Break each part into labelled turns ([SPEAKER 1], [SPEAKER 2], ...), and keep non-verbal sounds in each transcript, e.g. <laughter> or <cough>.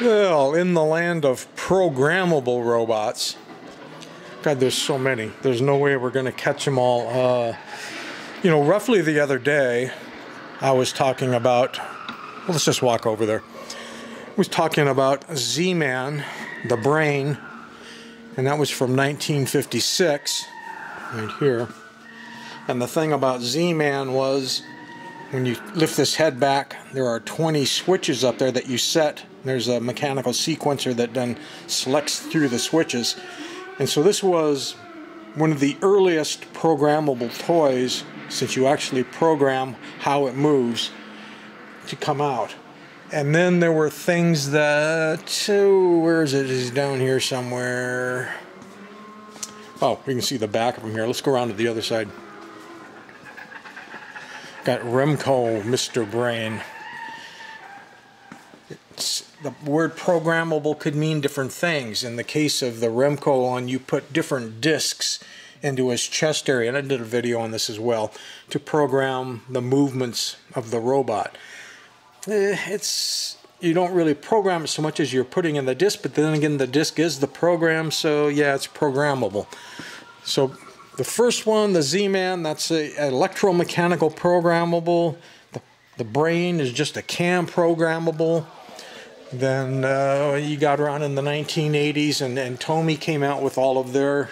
[SPEAKER 1] Well, in the land of programmable robots, God, there's so many. There's no way we're going to catch them all. Uh, you know, roughly the other day, I was talking about. Well, let's just walk over there. I was talking about Z-Man, the brain, and that was from 1956, right here. And the thing about Z-Man was when you lift this head back, there are 20 switches up there that you set. There's a mechanical sequencer that then selects through the switches. And so this was one of the earliest programmable toys since you actually program how it moves to come out. And then there were things that, oh, where is it? Is down here somewhere? Oh, we can see the back of them here. Let's go around to the other side. Got Remco, Mr. Brain. It's, the word programmable could mean different things. In the case of the Remco one, you put different disks into his chest area, and I did a video on this as well, to program the movements of the robot. Eh, it's you don't really program it so much as you're putting in the disk, but then again, the disk is the program, so yeah, it's programmable. So the first one, the Z-Man, that's a electromechanical programmable. The, the brain is just a CAM programmable. Then uh, you got around in the 1980s, and, and Tomy came out with all of their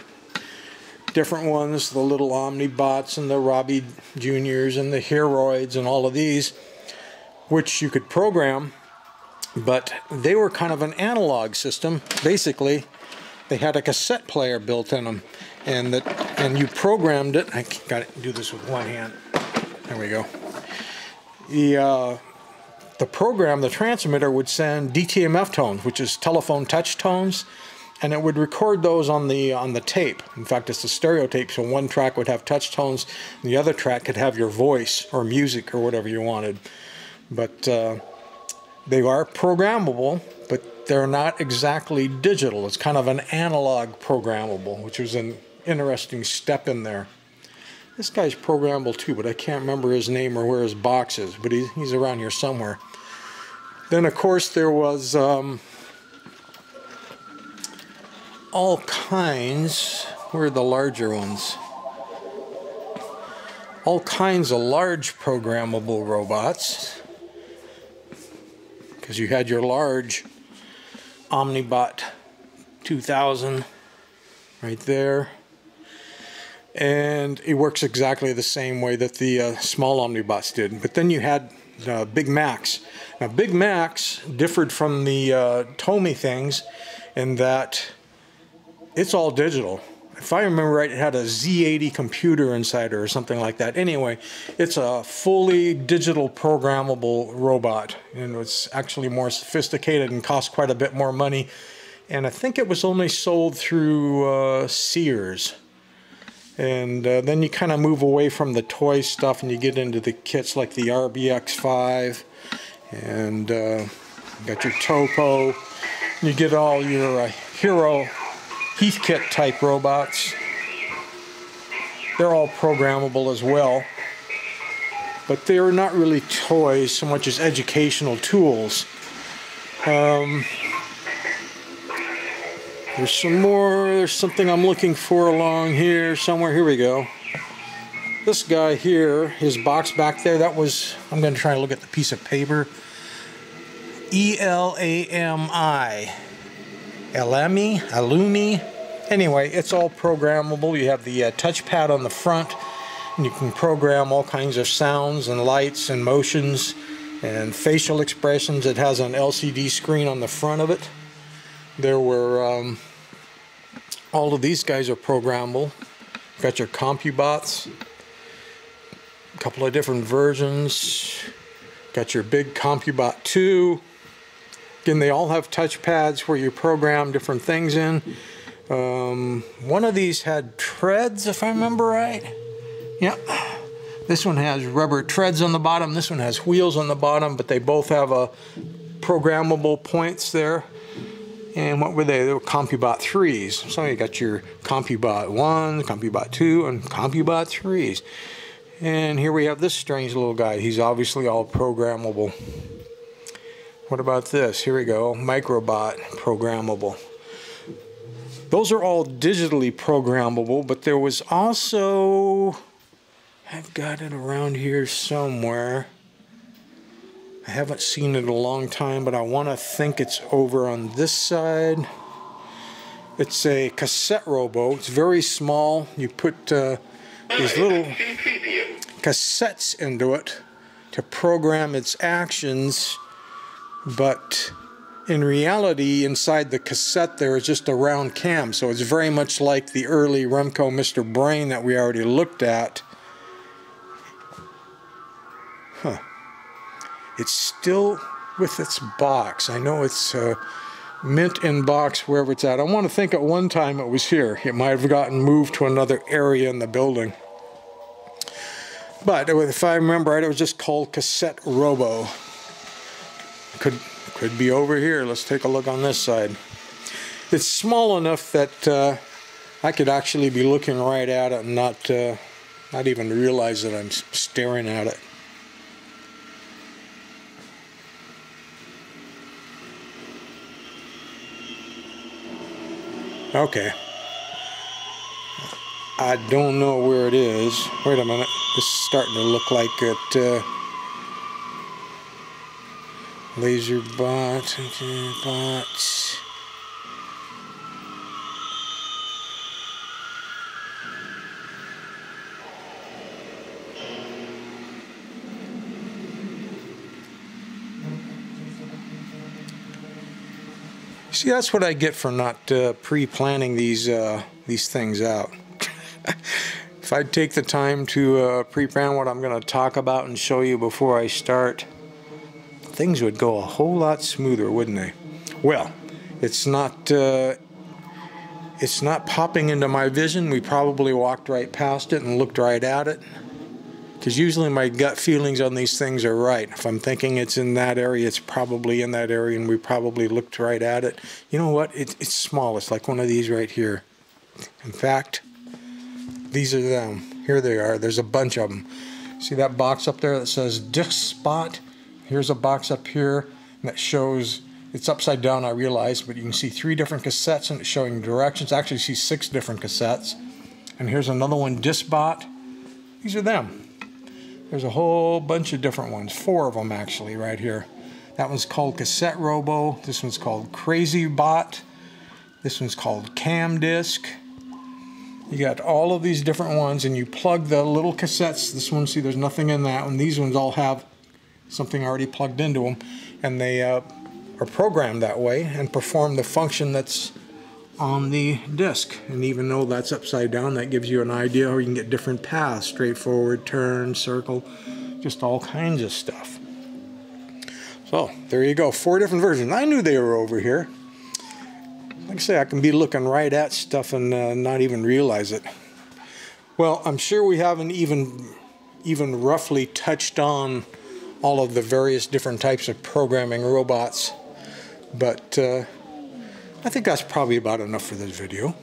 [SPEAKER 1] different ones, the little Omnibots and the Robbie Juniors and the Hearoids and all of these, which you could program, but they were kind of an analog system. Basically, they had a cassette player built in them and that and you programmed it. I got to do this with one hand. There we go. The uh, the program, the transmitter would send DTMF tones, which is telephone touch tones, and it would record those on the on the tape. In fact, it's a stereo tape, so one track would have touch tones, and the other track could have your voice or music or whatever you wanted. But uh, they are programmable, but they're not exactly digital. It's kind of an analog programmable, which was an interesting step in there. This guy's programmable too, but I can't remember his name or where his box is, but he, he's around here somewhere. Then, of course, there was um, all kinds, where are the larger ones? All kinds of large programmable robots. Because you had your large Omnibot 2000 right there and it works exactly the same way that the uh, small Omnibots did. But then you had uh, Big Macs. Now, Big Macs differed from the uh, Tomy things in that it's all digital. If I remember right, it had a Z80 computer inside or something like that. Anyway, it's a fully digital programmable robot, and it's actually more sophisticated and costs quite a bit more money. And I think it was only sold through uh, Sears and uh, then you kind of move away from the toy stuff and you get into the kits like the RBX5 and uh, got your Topo. You get all your uh, Hero Heathkit type robots. They're all programmable as well. But they're not really toys so much as educational tools. Um, there's some more, there's something I'm looking for along here somewhere. Here we go. This guy here, his box back there, that was, I'm going to try and look at the piece of paper. E-L-A-M-I. Elami, Alumi. Anyway, it's all programmable. You have the uh, touchpad on the front, and you can program all kinds of sounds and lights and motions and facial expressions. It has an LCD screen on the front of it. There were, um, all of these guys are programmable. Got your CompuBots, a couple of different versions. Got your big CompuBot 2. Again, they all have touchpads where you program different things in. Um, one of these had treads, if I remember right. Yep. This one has rubber treads on the bottom. This one has wheels on the bottom, but they both have a programmable points there. And what were they? They were CompuBot 3s. So you got your CompuBot 1, CompuBot 2, and CompuBot 3s. And here we have this strange little guy. He's obviously all programmable. What about this? Here we go, Microbot programmable. Those are all digitally programmable, but there was also, I've got it around here somewhere. I haven't seen it in a long time, but I want to think it's over on this side. It's a cassette robo. It's very small. You put uh, these little cassettes into it to program its actions, but in reality, inside the cassette, there is just a round cam. So it's very much like the early Remco Mr. Brain that we already looked at. Huh. It's still with its box. I know it's uh, mint in box wherever it's at. I want to think at one time it was here. It might have gotten moved to another area in the building. But if I remember right, it was just called Cassette Robo. Could could be over here. Let's take a look on this side. It's small enough that uh, I could actually be looking right at it and not, uh, not even realize that I'm staring at it. Okay. I don't know where it is. Wait a minute. This is starting to look like it. Uh, laser bot, bots. See, that's what I get for not uh, pre-planning these uh, these things out. <laughs> if I'd take the time to uh, pre-plan what I'm going to talk about and show you before I start, things would go a whole lot smoother, wouldn't they? Well, it's not uh, it's not popping into my vision. We probably walked right past it and looked right at it. Because usually my gut feelings on these things are right. If I'm thinking it's in that area, it's probably in that area, and we probably looked right at it. You know what? It, it's small. It's like one of these right here. In fact, these are them. Here they are. There's a bunch of them. See that box up there that says disc spot? Here's a box up here that shows it's upside down, I realize, but you can see three different cassettes and it's showing directions. Actually, see six different cassettes. And here's another one, Disbot. These are them. There's a whole bunch of different ones, four of them actually, right here. That one's called Cassette Robo. This one's called Crazy Bot. This one's called Cam Disc. You got all of these different ones, and you plug the little cassettes. This one, see, there's nothing in that one. These ones all have something already plugged into them, and they uh, are programmed that way and perform the function that's on the disk. And even though that's upside down, that gives you an idea how you can get different paths, straightforward, turn, circle, just all kinds of stuff. So there you go, four different versions. I knew they were over here. Like I say, I can be looking right at stuff and uh, not even realize it. Well, I'm sure we haven't even even roughly touched on all of the various different types of programming robots. But uh, I think that's probably about enough for this video.